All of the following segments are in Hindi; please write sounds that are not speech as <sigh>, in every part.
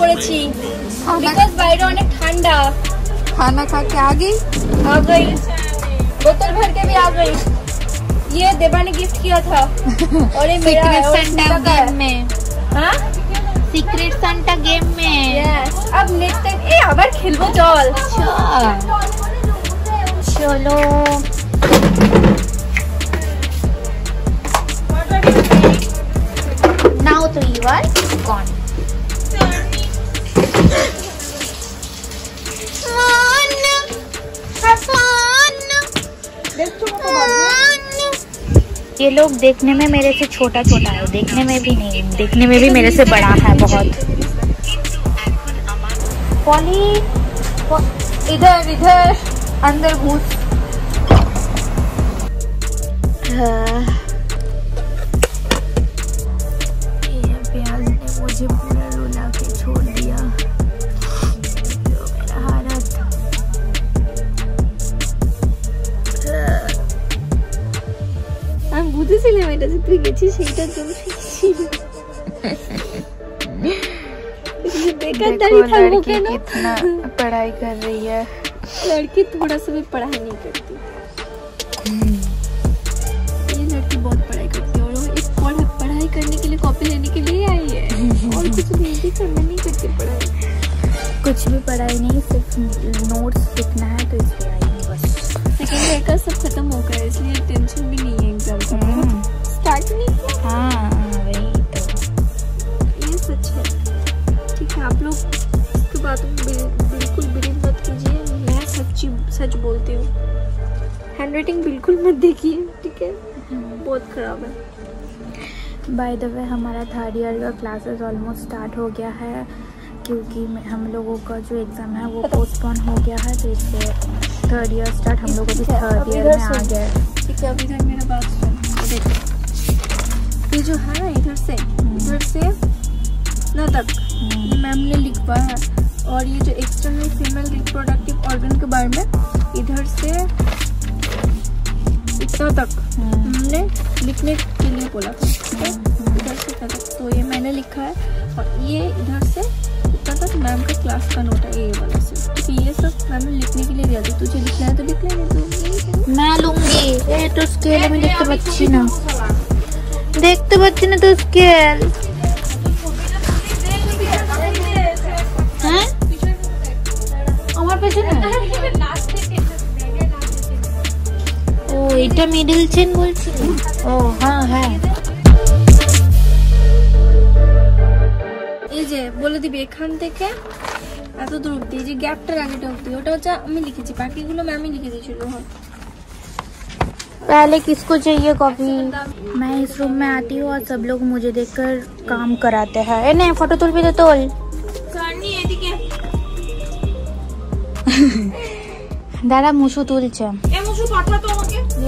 পড়েছি বিকজ বাইরে অনেক ঠান্ডা खाना खा के आ गई आ गई बोतल भर के भी आ गई ये देवा ने गिफ्ट किया था और ये मेरा है और सीता का है। में हाँ সিক্রেট সান্টা গেম মে यस अब नेक्स्ट टाइम ए আবার খেলবো চল চলো নাও তো ইউ আর গন ये लोग देखने में मेरे से छोटा छोटा है देखने में भी नहीं देखने में भी मेरे से बड़ा है बहुत। पॉली इधर इधर अंदर घुस। देखा देखो लड़की कितना पढ़ाई कर रही है। लड़की थोड़ा सा भी पढ़ाई नहीं करती। ये लड़की बहुत पढ़ाई करती है और वो इस पढ़ाई करने के लिए कॉपी लेने के लिए आई है। और कुछ नहीं करना नहीं करती पढ़ाई। कुछ भी पढ़ाई नहीं सिर्फ़ नोट्स सीखना है बाय द वे हमारा थर्ड ईयर का क्लासेस ऑलमोस्ट स्टार्ट हो गया है क्योंकि हम लोगों का जो एग्ज़ाम है वो पोस्टपोन हो गया है तो इससे थर्ड ईयर स्टार्ट हम लोगों की थर्ड ईयर में आ गया है ठीक है अब मेरा बात सुन ये देखो ये जो है ना इधर से इधर से ना तक ये मैम ने लिखवा है और ये जो एक्सटर्नल फीमेल रिप्रोडक्टिव ऑर्गन के बारे में इधर से इतना तक। हम्म। हमने लिखने के लिए बोला इधर से इतना तक। तो ये मैंने लिखा है। और ये इधर से इतना तक मैम का क्लास का नोट है ये वाला से। क्योंकि ये सब मैम ने लिखने के लिए दिया था। तुझे लिखना है तो लिख लेने तो मैं लूँगी। ये तो स्केल में देखते बच्ची ना। तो देख तो बच्चे ने तो स्केल हमारे पीछे ना এটা মিডল চেন বলছি ও হ্যাঁ হ্যাঁ এই যে বলে দিবি এখান থেকে এত দূর অব্দি এই যে গ্যাপটার আগেটা অব্দি ওটা হচ্ছে আমি লিখেছি বাকিগুলো ম্যামই লিখে দিয়েছিল হ্যাঁ पहले किसको चाहिए कॉफी मैं इस रूम में आती हूँ और सब लोग मुझे देखकर काम कराते हैं ए नहीं फोटो तुल भी तो तोल সানি এদিকে দাদা মুসু তুলছে এ মুসু পাঠা তো আমাকে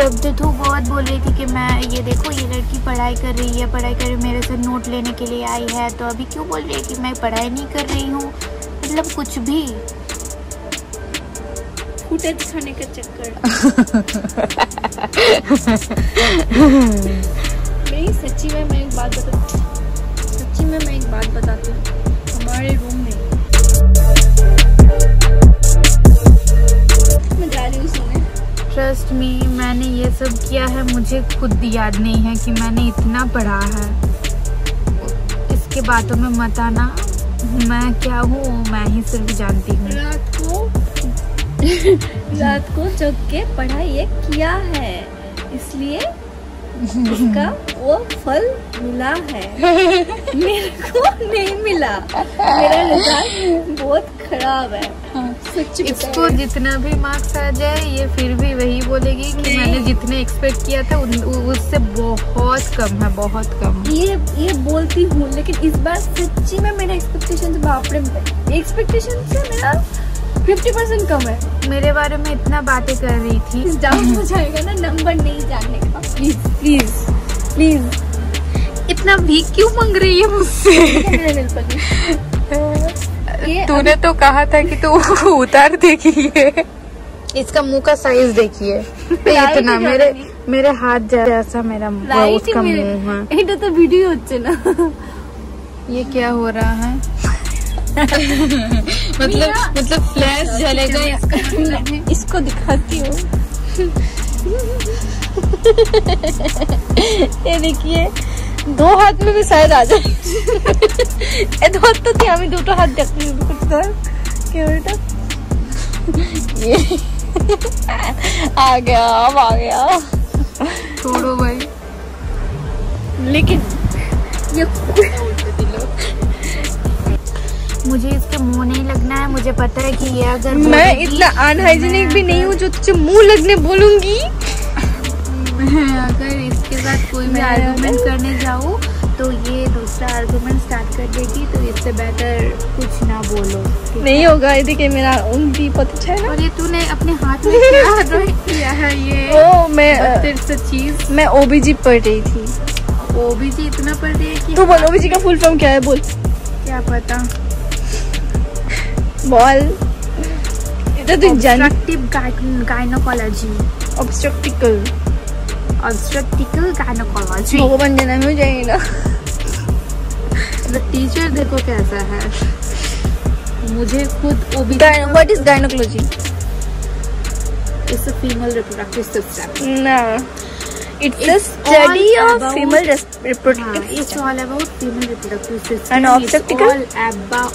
तब तो तू बहुत बोल रही थी कि मैं ये देखो ये लड़की पढ़ाई कर रही है पढ़ाई कर रही है, मेरे से नोट लेने के लिए आई है तो अभी क्यों बोल रही है कि मैं पढ़ाई नहीं कर रही हूँ? मतलब कुछ भी। फुटेज खाने का चक्कर। नहीं सच्ची में मैं एक बात बता सच्ची में मैं एक बात बताती हूँ। हमारे रूम में मैं जा रही हूँ सोने। ट्रस्ट में मैंने ये सब किया है, मुझे खुद याद नहीं है कि मैंने इतना पढ़ा है। इसके बातों में मत आना, मैं क्या हूँ, मैं ही सिर्फ़ जानती हूँ। रात को <laughs> रात को जग के पढ़ा ये किया है, इसलिए इसका वो फल मिला है। <laughs> मेरे को नहीं मिला। मेरा रिज़ल्ट बहुत खराब है। सच इसको जितना भी मार्क्स आ जाए ये फिर भी वही बोलेगी कि मैंने जितने एक्सपेक्ट किया था उससे बहुत कम है बहुत कम। ये ये बोलती हूँ लेकिन इस बार सच्ची में मेरा एक्सपेक्टेशन बाप रे एक्सपेक्टेशन से मेरा फिफ्टी परसेंट कम है मेरे बारे में इतना बातें कर रही थी प्लीज डाउन हो जाएगा ना नंबर नहीं जानने का प्लीज प्लीज प्लीज इतना भीख क्यों मांग रही है मुझसे मेरे दिल पर ये <laughs> तूने तो कहा था कि तू <laughs> उतार देगी ये इसका मुंह का साइज देखिए Light इतना ही मेरे नहीं। मेरे हाथ जैसा मेरा রাইট उसका मुंह है এটা তো <laughs> ভিডিও হচ্ছে না ये क्या हो रहा है मतलब मतलब फ्लैश जलेगा इसको दिखाती हूँ। ये देखिए दो हाथ में भी शायद आ जाए। दो हाथ तो थी हमें दोटो हाथ देखती हूँ कुछ तो देर क्या बेटा? ये आ गया अब आ गया। छोड़ो भाई। लेकिन मुझे पता है कि ये अगर मैं इतना अनहाइजीनिक भी नहीं हूँ जो तुझे मुँह लगने बोलूँगी। मैं अगर इसके साथ कोई भी आर्गुमेंट करने जाऊँ तो ये दूसरा आर्गुमेंट स्टार्ट कर देगी तो इससे बेटर कुछ ना बोलो नहीं होगा ये देखिए मेरा उंगली बहुत अच्छा है ना। और ये तूने अपने हाथ में क्या किया है ये? ओ मैं तेरे चीज़ मैं ओबीजी पढ़ रही थी। वो भी जी इतना पढ़ रही है कि तू बोल ओबीजी का फुल फॉर्म क्या है बोल। क्या पता? বল এটা তুই জানি obstructive gyne- gynecology অবস্ট্রাকটিক্যাল obstetrical gynecology ভগবান জানে আমিও জানি না the teacher देखो कैसा है मुझे खुद OB what is gynaecology is a female reproductive system না it's a It's study all of about- female हाँ, reproductive it's all about female reproductive system And obstetrical? it's all about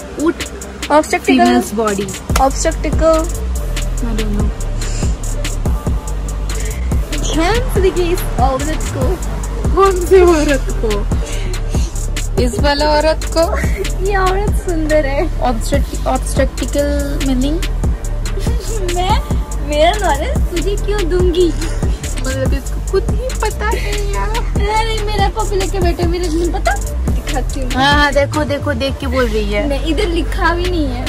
obstacle? Body. Obstacle? I don't know. इस औरत को कौन सी औरत को इस वाला औरत को ये औरत सुंदर है ऑब्स्ट्रक्टिकल मीनिंग मैं मेरा नॉलेज तुझे क्यों दूँगी मतलब इसको खुद ही पता नहीं यार अरे मेरा पपी लेके बैठे मेरे नहीं पता दिखाती हूँ। हाँ हाँ देखो देखो देख के बोल रही है। नहीं इधर लिखा भी नहीं है।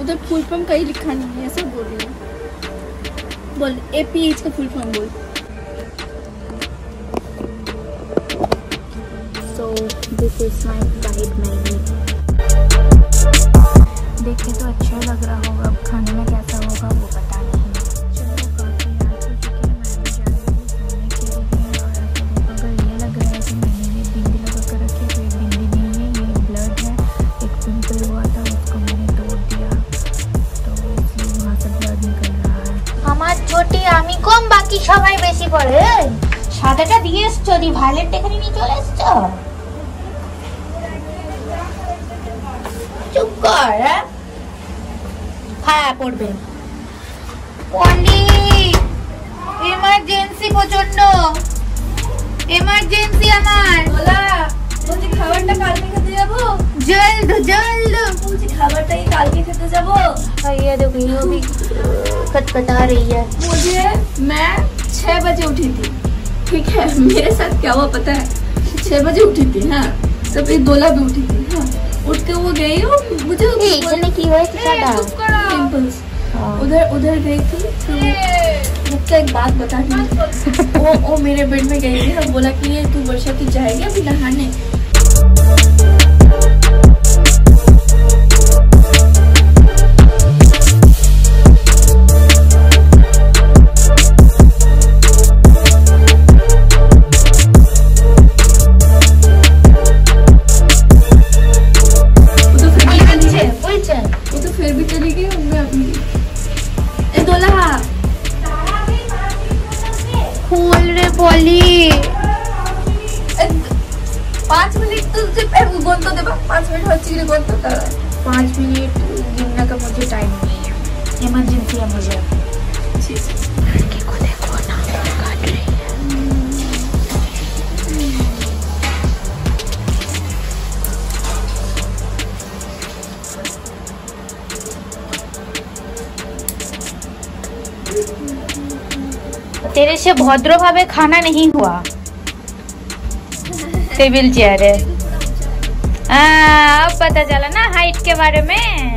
उधर फुल फॉर्म कहीं लिखा नहीं है ऐसा बोल रही हूँ। बोल एपीएच का फुल फॉर्म बोल। So this is my guide Maggi देख के तो अच्छा लग रहा কম বাকি সবাই বেশি পড়ে এই, সাদাটা দিয়ে এসছো দি ভাইলেট এখানে নিয়ে চলে এসছো চুপ কর হ্যাঁ? হ্যাঁ পড়বে পন্ডিত এমার্জেন্সি প্রচন্ড এমার্জেন্সি আমার বলা বলছি খাবারটা কালকে খেতে যাবো জলদ জলদ বলছি খাবারটা কি কালকে খেতে যাবো और ये देखो ये भी कटकटा रही है मुझे मैं छ बजे उठी थी। ठीक है मेरे साथ क्या हुआ पता है? छह बजे उठी थी हाँ सब तो एक गोला भी उठी थी हाँ। उठ के वो गई और मुझे पिंपल्स हाँ। उधर उधर गई थी तो मुझसे एक बात बता दी। वो वो <laughs> मेरे बेड में गई थी और बोला कि ये तू वर्षा की जाएगी अभी नहाने? पाँच मिनट गिनने का मुझे टाइम नहीं है। इमरजेंसी है मुझे। तेरे से भद्रभावे खाना नहीं हुआ। टेबल चेयर है। हाँ, अब पता चला ना हाइट के बारे में।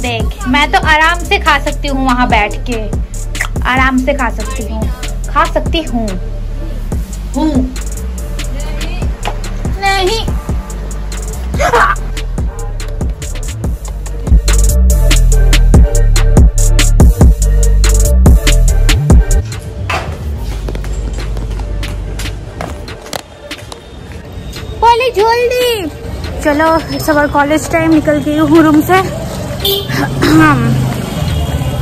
देख मैं तो आराम से खा सकती हूँ वहाँ बैठ के। आराम से खा सकती हूँ। खा सकती हूँ। हूँ। नहीं। जल्दी। चलो इस बार कॉलेज टाइम निकल गई हूँ रूम से।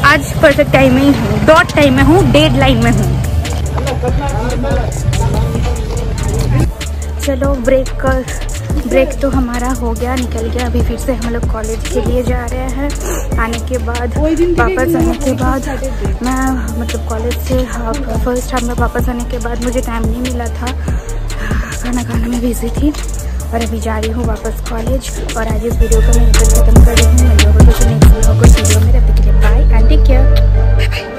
आज परफेक्ट टाइम में ही हूँ। डॉट टाइम में हूँ डेड लाइन में हूँ। चलो ब्रेक कर। ब्रेक तो हमारा हो गया, निकल गया। अभी फिर से हम लोग कॉलेज के लिए जा रहे हैं। आने के बाद, वापस आने के बाद मैं मतलब कॉलेज से हाफ़ फ़र्स्ट टाइम में वापस आने के बाद मुझे टाइम नहीं मिला था। खाना खाने में बिज़ी थी। और अभी जा रही हूँ वापस कॉलेज और आज इस वीडियो को मैं खत्म कर रही हूँ। मैं लोगों को नेक्स्ट वीडियो को वीडियो में तब के लिए bye and take care bye bye